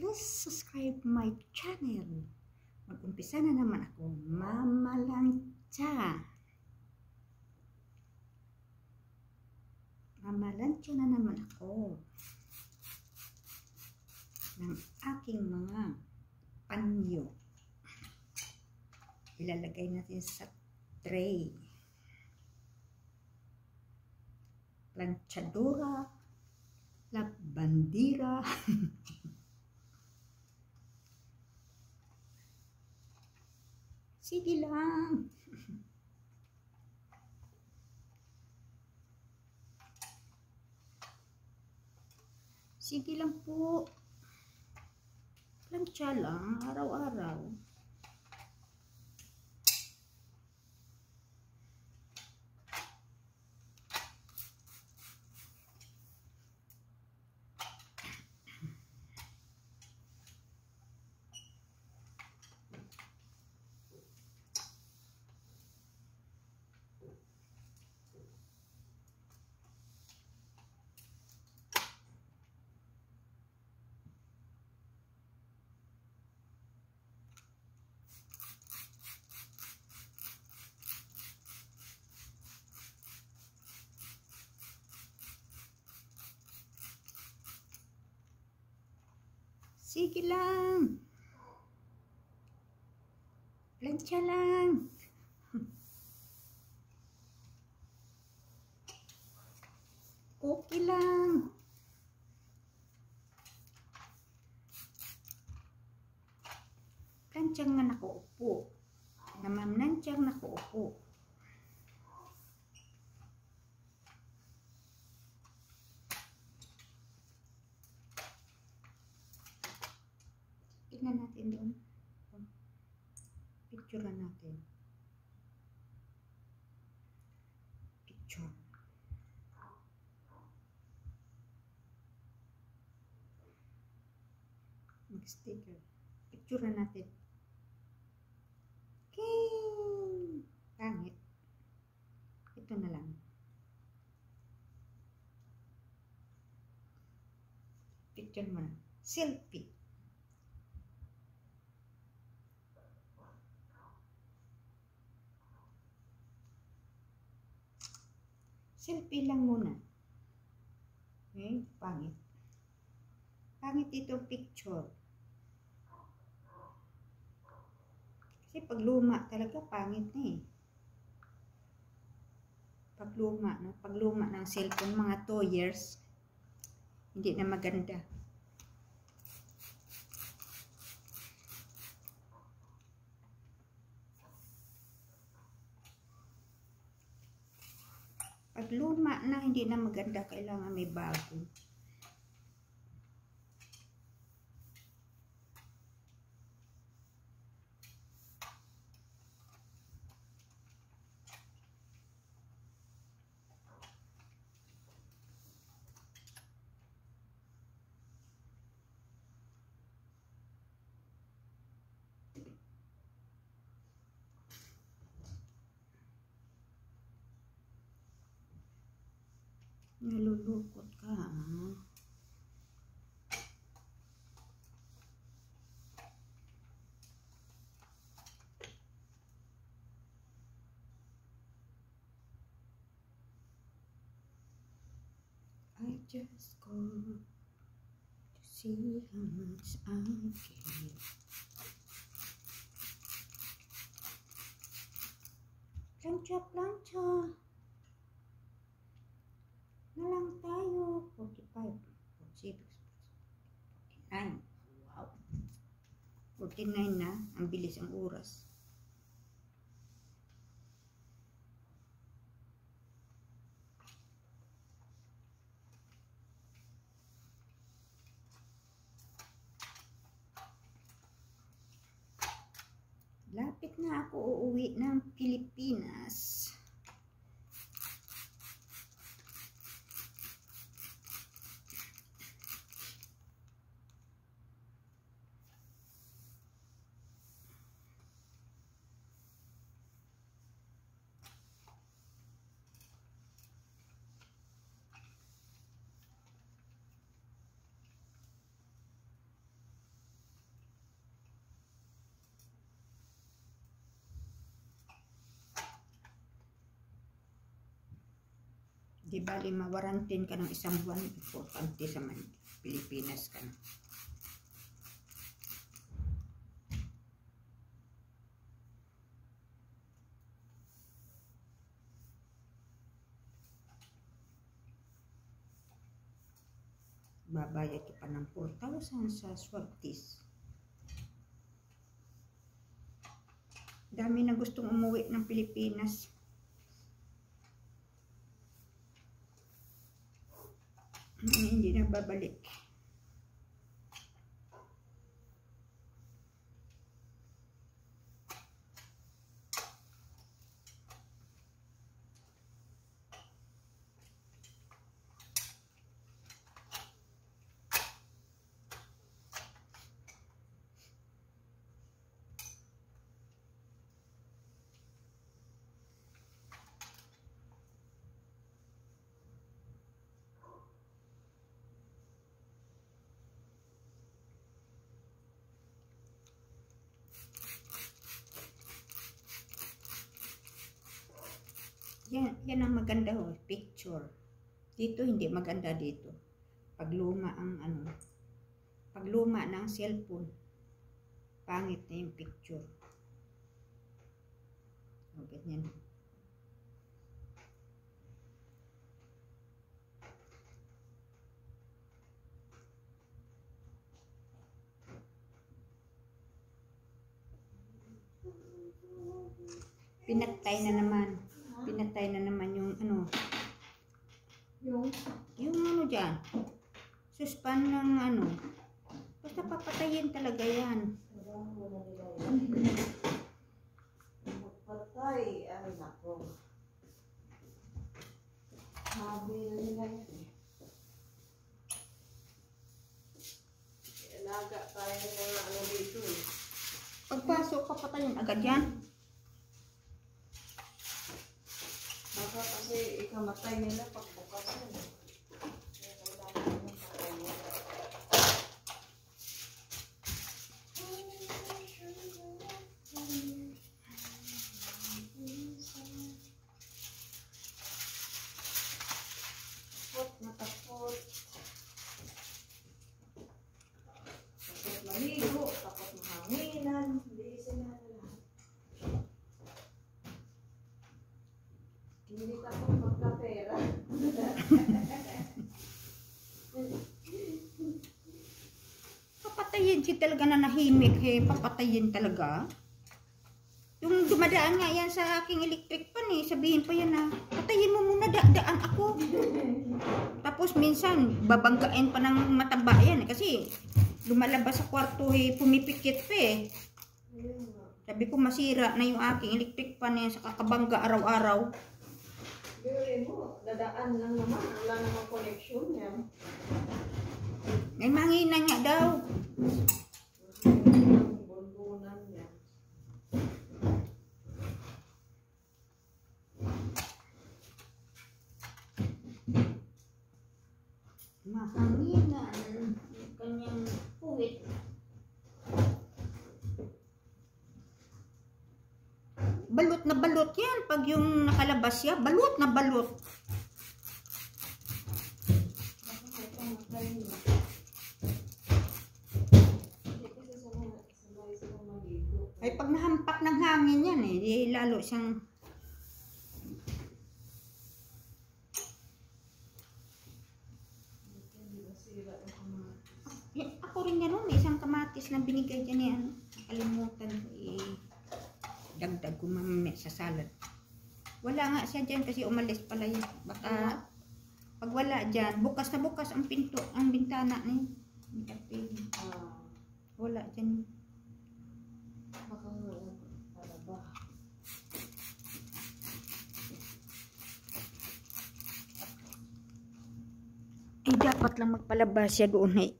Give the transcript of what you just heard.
please subscribe my channel. Mag-umpisa na naman ako, Mama Lancha. Mama Lancha na naman ako ng aking mga panyo. Ilalagay natin sa tray. Planchadora, la bandira. Sige lang. Sige lang po. Plancha lang, araw-araw. Sige lang. Plancha lang. Okay lang. Planchang nga nakaupo. Namamnanchang nakaupo. Tingnan natin doon. Picture natin. Picture. Mag-sticker. Picture natin. Okay. Pangit. Ito na lang. Picture mo na. Selfie. Selfie lang muna. Okay? Pangit. Pangit itong picture. Kasi pag luma talaga, pangit na eh. Pag luma, no? pag luma ng cellphone, mga 2 years, hindi na maganda. Luma na, hindi na maganda, kailangan may bago. Lulu của cả I just go to see how much I feel. Don't you, don't you? Na lang tayo. 45, 46, 49. Wow. 49 na. Ang bilis ang oras. Lapit na ako uuwi ng Pilipinas. Di bali mawarantin ka ng isang buwan, importante sa man Pilipinas ka na. babayad ka pa ng 4,000 sa swab test. Dami na gustong umuwi ng Pilipinas. Hindi na babalik. Yan, yan ang maganda ho, picture. Dito, hindi maganda dito. Pag luma ang ano, pag luma ng cellphone, pangit na yung picture. O, ganyan. Pinatay na naman pinatay na naman yung ano. Yung? Yung ano dyan. Suspan ng ano. Basta papatayin talaga yan. Magpatay. Ay, nako. Sabi nila yan eh. Alaga tayo ng mga ano dito eh. Pagpasok, papatayin agad yan. Baka kasi ikamatay nila pagbukasan. Kaya wala naman patay nila. Takot na takot. Takot maligo, takot mahanginan. Hindi sila lahat. Hindi takot magkapera. Papatayin si talaga na nahimik eh. Papatayin talaga. Yung dumadaan nga yan sa aking electric pan eh. Sabihin pa yan na, patayin mo muna, daan ako. Tapos minsan, babanggain pa ng mataba yan eh. Kasi lumalabas sa kwarto eh, pumipikit pa eh. Sabi ko masira na yung aking electric pan eh, sa kakabangga araw-araw. Yuri mo, dadaan lang naman. Wala namang connection yan. May mangina nga daw. Balot na balot yan. Pag yung nakalabas siya, balot na balot. Ay pag nahampak ng hangin yan eh, di lalo siyang kamatis. Eh, ako rin yan, oh, may isang kamatis na binigay dyan yan. Nakalimutan ko eh. Ko mamaya sa salad. Wala nga siya dyan kasi umalis pala yun. Baka pag wala dyan, bukas na bukas ang pinto, ang bintana ka pwede. Ah, Wala dyan. baka. Eh, dapat lang magpalabas siya doon eh.